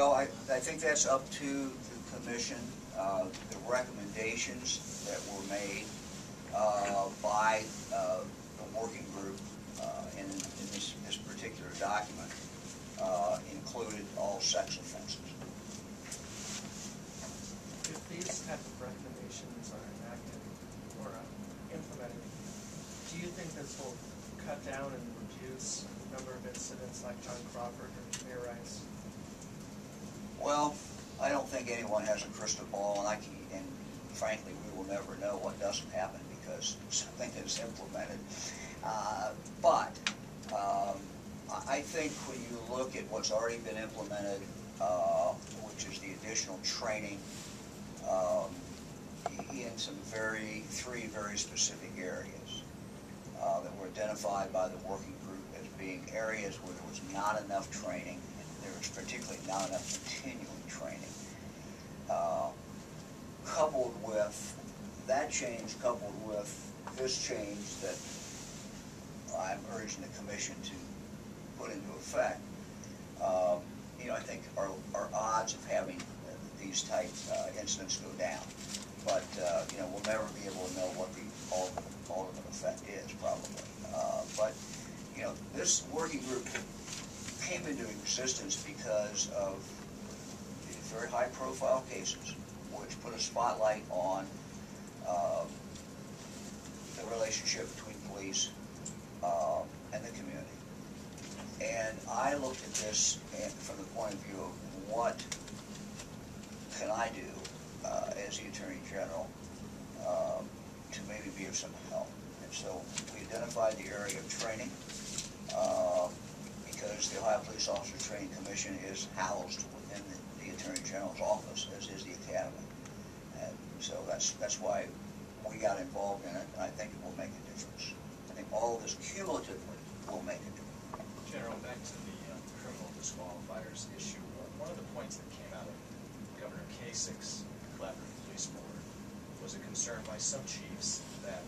Well, I, I think that's up to the commission, uh, the recommendations that were made, uh, by, uh, the working group, uh, in, in this, this particular document, uh, included all sex offenses. If these type of recommendations are enacted or uh, implemented, do you think this will cut down and reduce the number of incidents like John Crawford or Tamir Rice? Well, I don't think anyone has a crystal ball, and I can, and frankly, we will never know what doesn't happen because something is implemented. Uh, But, um, I think when you look at what's already been implemented, uh, which is the additional training, um, in some very, three very specific areas, uh, that were identified by the working group as being areas where there was not enough training, there was particularly not enough continuing training. Uh, Coupled with, that change coupled with this change that I'm urging the commission to put into effect, um, you know, I think our, our odds of having uh, these type uh, incidents go down. But, uh, you know, we'll never be able to know what the ultimate effect is, probably. Uh, But, you know, this working group came doing resistance because of very high-profile cases, which put a spotlight on um, the relationship between police um, and the community. And I looked at this from the point of view of what can I do uh, as the Attorney General um, to maybe be of some help. And so we identified the area of training uh, the Ohio Police Officer Training Commission is housed within the the Attorney General's office, as is the academy. And so that's, that's why we got involved in it, and I think it will make a difference. I think all of this cumulatively will make a difference. General, back to the uh, criminal disqualifiers issue. One- of the points that came out of Governor Kasich's collaborative police board was a concern by some chiefs that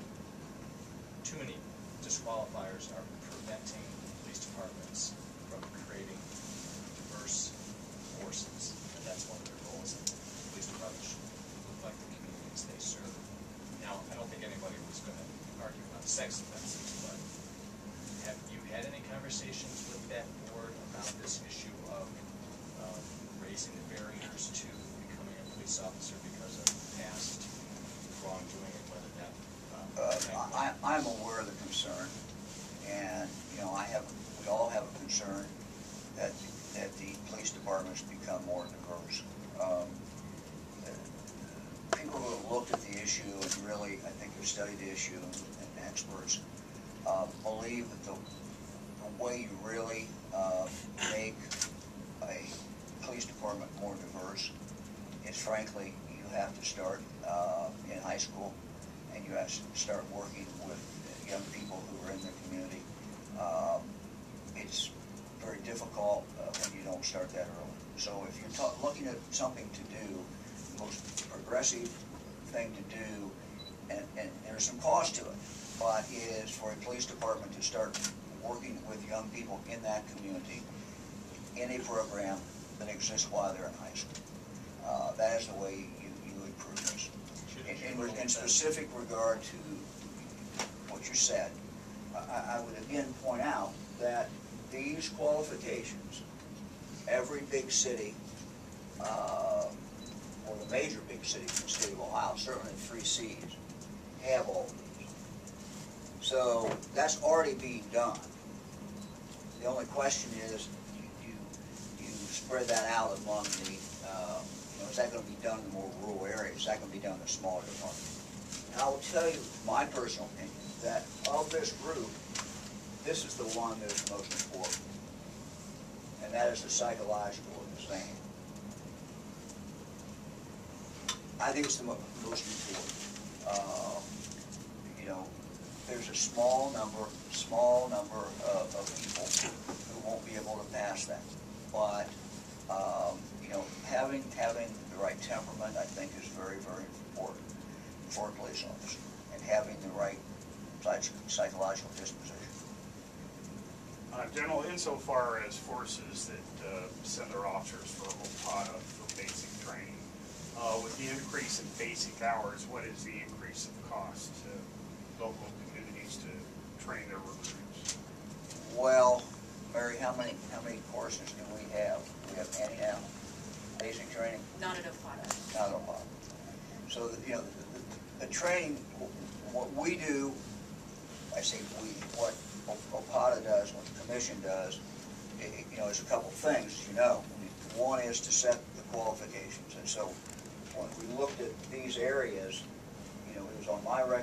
too many disqualifiers are preventing police departments from creating diverse forces. And that's one of their goals, that police departments should look like the communities they serve. Now, I don't think anybody was gonna argue about sex offenses, but have you had any conversations with that board about this issue of um, raising the barriers to becoming a police officer because of past wrongdoing and whether that? uh, Uh, I, I'm aware of the concern, and, you know, I have, we all have a concern that, that the police departments become more diverse. Um, People who have looked at the issue and really, I think have studied the issue, and experts, uh, believe that the, the way you really, uh, make a police department more diverse is frankly, you have to start, uh, in high school, and you have to start working with young people who are in the community. Um, It's very difficult uh, when you don't start that early. So if you're looking at something to do, the most progressive thing to do, and, and there's some cost to it, but is for a police department to start working with young people in that community in a program that exists while they're in high school. Uh, that is the way you, you improve this. In, in, in specific regard to what you said, I, I would again point out that these qualifications, every big city, uh, or the major big cities in the state of Ohio, certainly three Cs, have all of these. So that's already being done. The only question is, you, you, you spread that out among the, uh, you know, is that gonna be done in more rural areas? Is that gonna be done in smaller departments? And I will tell you, my personal opinion, that of this group, this is the one that is most important. And that is the psychological exam. I think it's the most important. Uh, You know, there's a small number, small number of, of people who won't be able to pass that. But, um, you know, having, having the right temperament, I think, is very, very important for a police officer. And having the right psych- psychological disposition. Uh, General, insofar as forces that uh, send their officers for a whole pot for basic training, uh, with the increase in basic hours, what is the increase of cost local communities to train their recruits? Well, Mary, how many, how many courses do we have? We have any now? Basic training? Not at OPOTA. Not a lot. So, the- you know, the, the, the training, what we do, I say we, what O- OPOTA does, what the commission does, i- i- you know, is a couple things, you know. One is to set the qualifications, and so when we looked at these areas, you know, it was on my